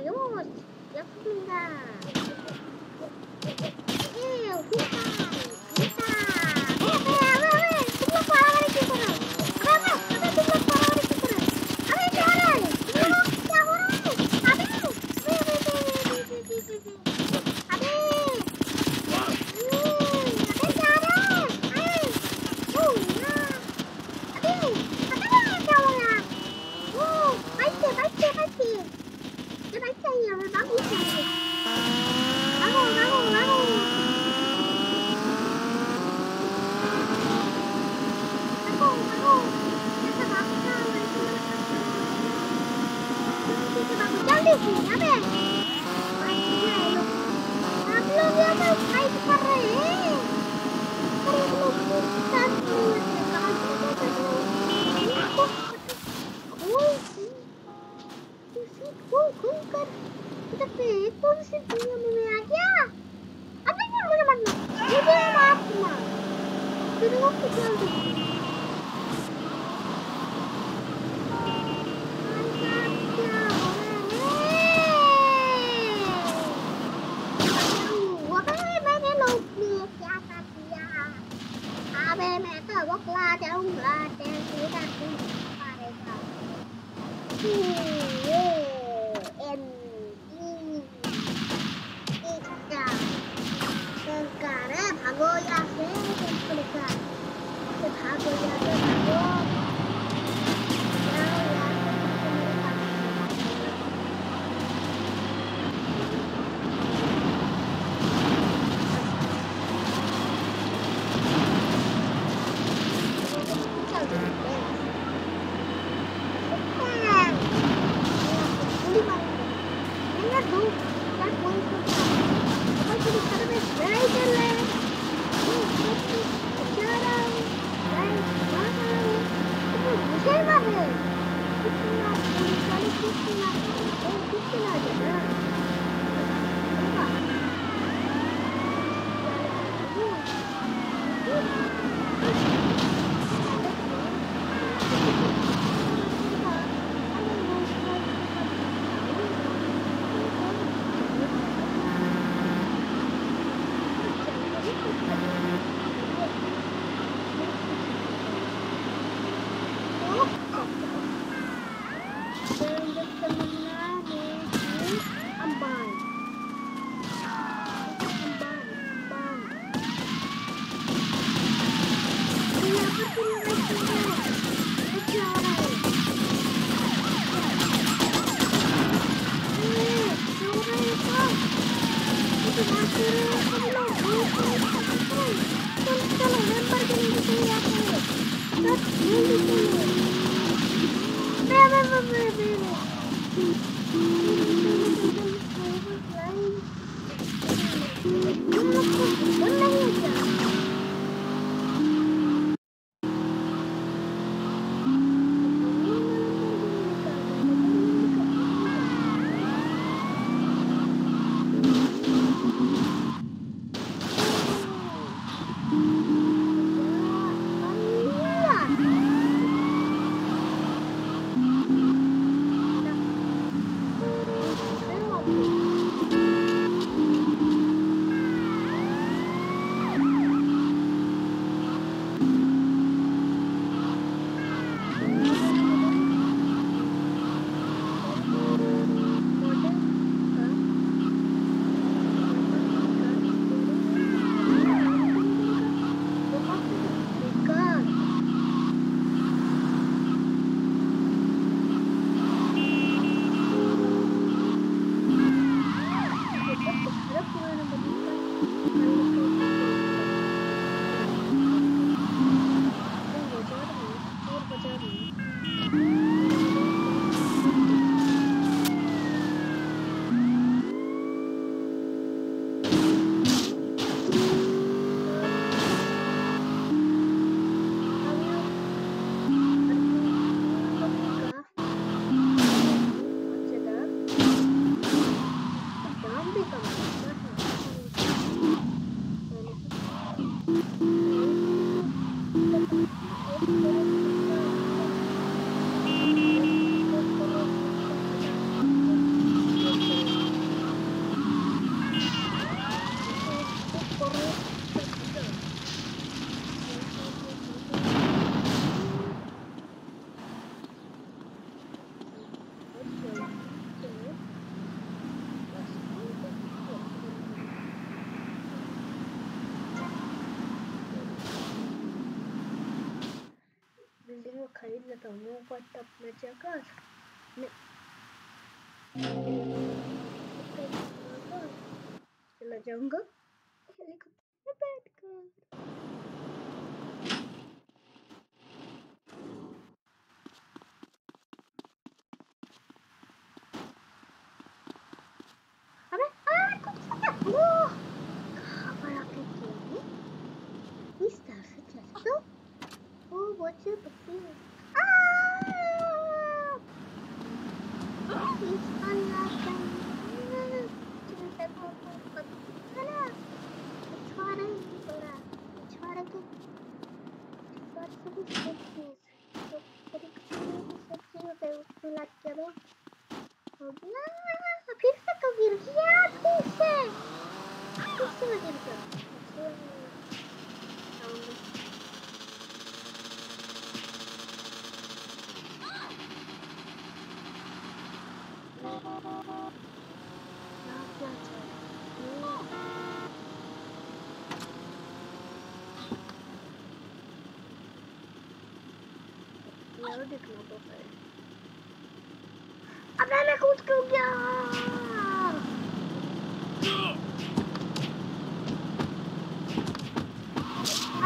좋아요 약속입니다. 예 호감 哎呀，打不死！然后，然后，然后，然后，然后，现在拿不下来，现在拿不下，不下来，要，呗。 วัค Laat, laat, laat, laat, การะพาโกยาเซเป็นคนการะพาโกยาเซ Thank you. खरीद लेता हूँ नो बट अपना जगह चला जाऊँगा हेलीकॉप्टर में देखना तो है। अबे मैं कूद क्यों गया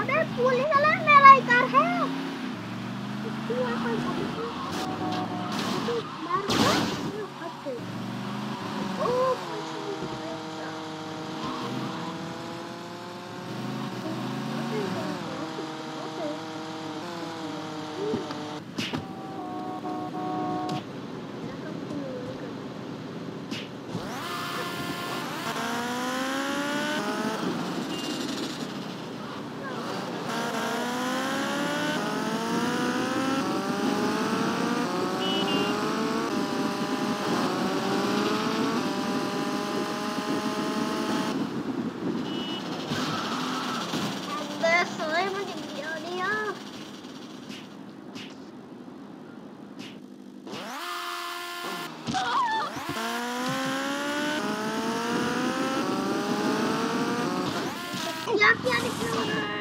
अबे पुलिस ही है तू तू 할머니 미련이요. 야피하겠구나.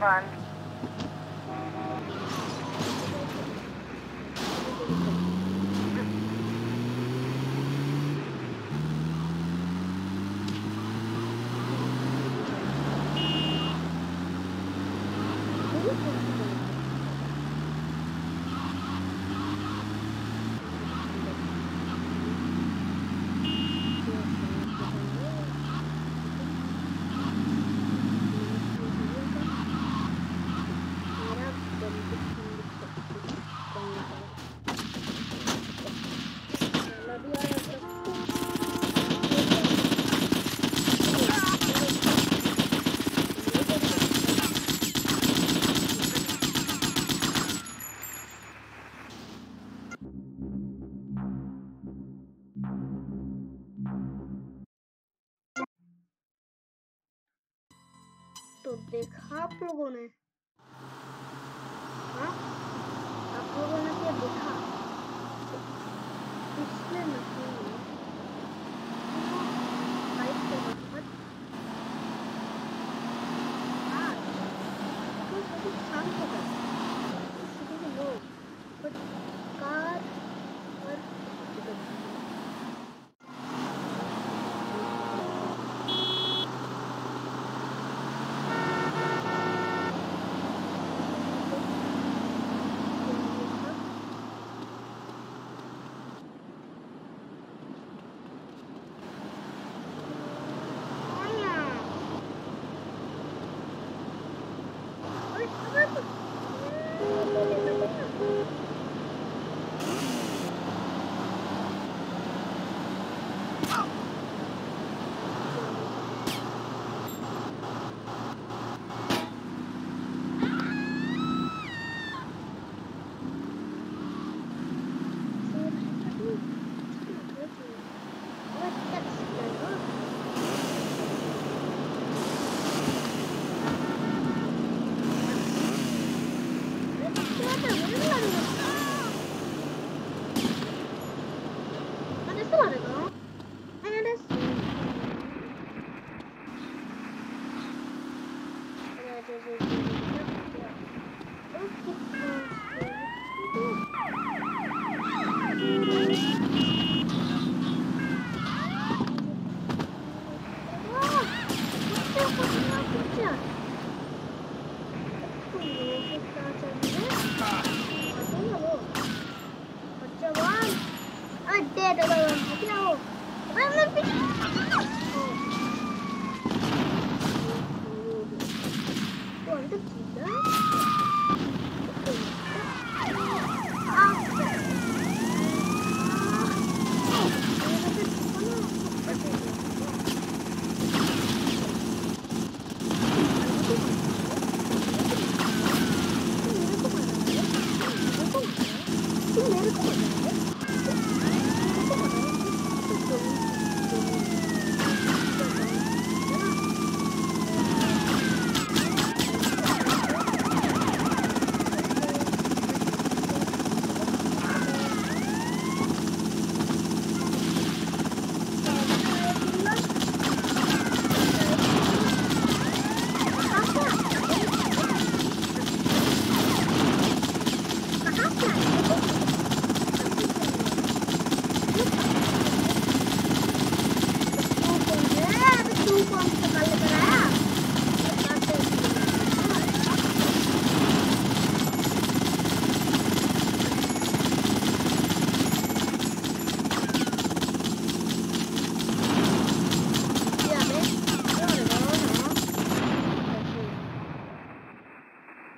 Run. Thank you. तो देखा आप लोगों ने? हाँ? आप लोगों ने क्या देखा। पिछले